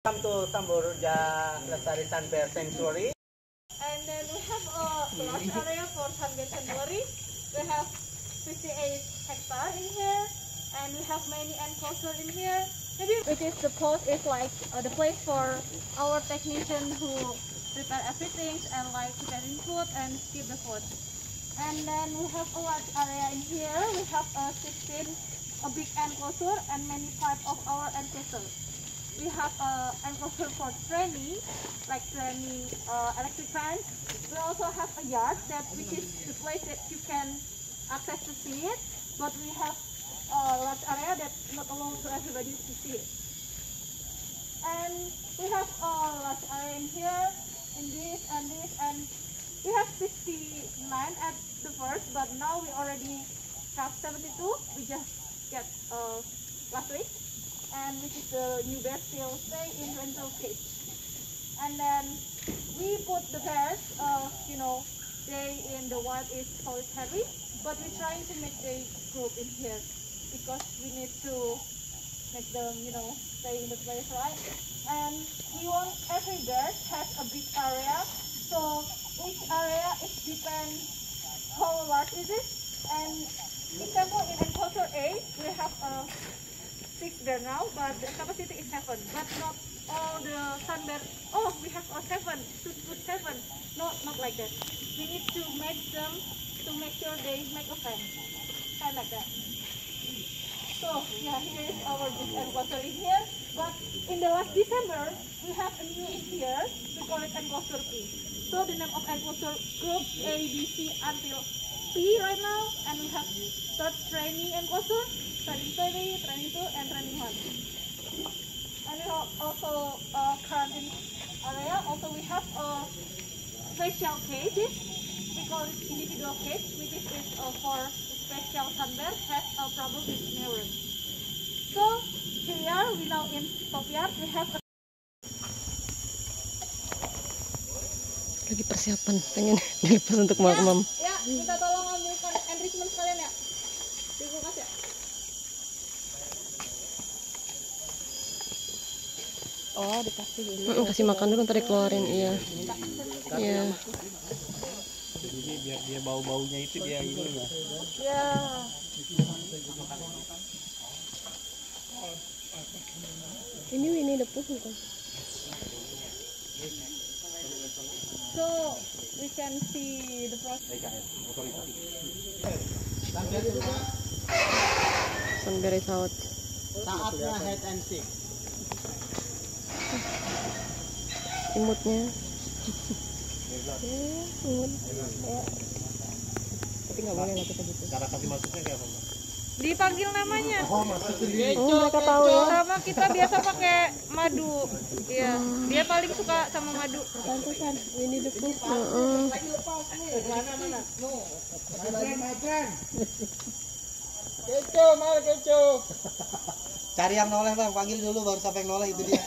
Welcome to Tamboruja Lestari Sunbear Sanctuary. And then we have a large area for Sunbear Sanctuary. We have 58 hectare in here, and we have many enclosure in here. Maybe which is the post is like uh, the place for our technician who prepare everything and like preparing food and keep the food. And then we have a large area in here. We have a 16 a big enclosure and many part of our enclosure we have a enclosure for training, like training uh, electric fans. We also have a yard that which is the place that you can access to see it, but we have a large area that not allowed to everybody to see it. And we have a large area in here, in this and this, and we have 69 at the first, but now we already have 72. We just get uh, last week and which is the new bear still stay in rental cage. And then we put the bears, uh, you know, they in the wild is heavy, but we're trying to make a group in here because we need to make them, you know, stay in the place, right? And we want every bear has a big area, so each area is depend how large is it. And example in enclosure A, we have a six there now, but the capacity is seven. But not all the sunbear. Oh, we have a seven. Should put seven. No, not like that. We need to make them to make sure they make a fan, kind like that. So yeah, here is our big enclosure in here. But in the last December, we have a new in here. We call it P. So the name of enclosure group A, B, C until P right now, and we have third training enclosure training three, training two, and training one. And we also uh, current in area. Also, we have a special cages. We call it individual cage, which is, is uh, for special sunbear has a problem with neuron. So here we now in top yard we have a lagi persiapan pengen dilepas untuk mamam ya kita tolong ambilkan enrichment sekalian ya di kulkas ya oh dikasih ini. Kasih makan dulu ntar dikeluarin iya. Iya. Jadi biar dia bau-baunya itu dia ini ya. ya ini ini depuh bukan? So we can see the process sunberry saut Saatnya head and seek. imutnya ya imut ya. tapi nggak boleh lah kita gitu. Cara kasih masuknya kayak apa? Dipanggil namanya. Oh, masuk dia. oh mereka tahu ya. Sama kita biasa pakai madu. Iya. Dia paling suka sama madu. Pantesan ini depuh Heeh. Keco, mau keco. Cari yang noleh bang, panggil dulu baru sampai yang noleh itu dia.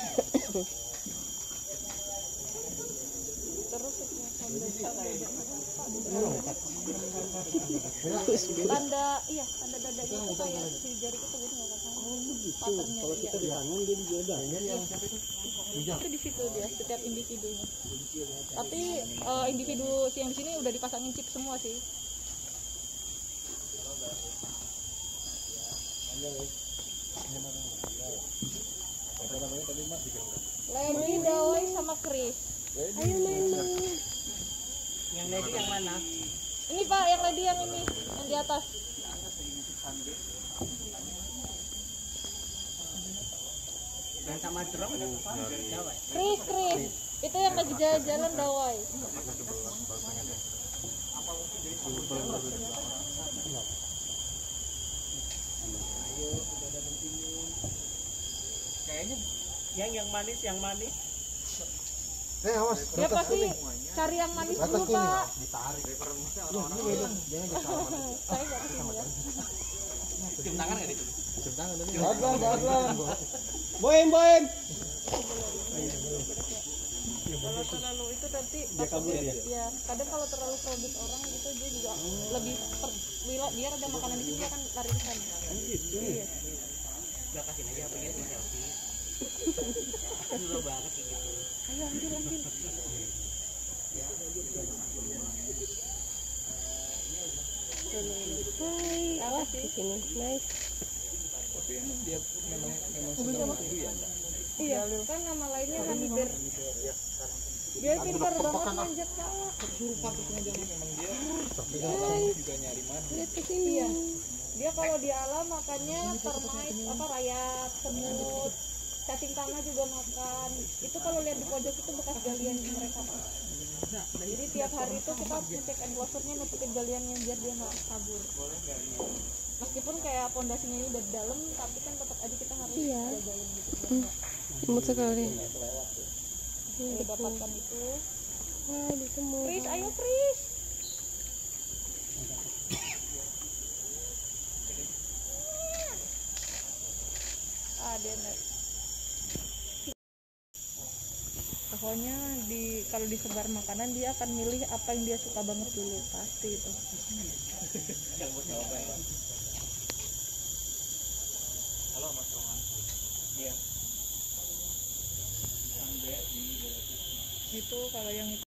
tanda iya tanda dada itu kayak si jari kita gitu nggak apa-apa oh begitu. Kalau kita dibangun dia di dadanya itu di situ dia setiap individunya. Tapi eh, individu si yang di sini udah dipasangin chip semua sih Lady, Dawai, sama Chris. ayo main Yang lady yang mana? Ini Pak, yang lady yang ini, yang di atas. Yang sama drum ada apa? Chris, Chris. Itu yang lagi jalan-jalan Dawai. Kayaknya yang yang manis, yang manis. Eh, awas. Dia pasti cari yang manis dulu Pak. Ditarik. Saya nggak ke sini ya. Cium tangan nggak itu? Cium tangan dulu. Badlan, badlan. Boem, boem. Kalau terlalu itu nanti Dia kabur dia. ya kadang kalau terlalu crowded orang gitu dia juga lebih per, bila- biar ada makanan di sini dia akan lari ke sana. Iya. Udah kasih aja pengen selfie. Ayo ambil ambil. Hai, awas di sini. Nice. Iya, kan nama lainnya honey bear. Dia pintar banget manjat sawah. Lihat ke sini. Iya. Dia kalau di alam makannya termite, apa rayap, semut, cacing tanah juga makan. Itu kalau lihat di pojok itu bekas galian mereka. Pak. Jadi tiap hari itu kita ngecek enclosurnya nutupin galiannya biar dia nggak kabur. Meskipun kayak pondasinya ini udah dalam, tapi kan tetap aja kita harus Iya. jagain gitu. Hmm. Sekali. Kita dapatkan itu. Pris, ayo Pris. Ah, dia naik. Pokoknya di kalau disebar makanan dia akan milih apa yang dia suka banget dulu. Pasti itu. Itu kalau yang itu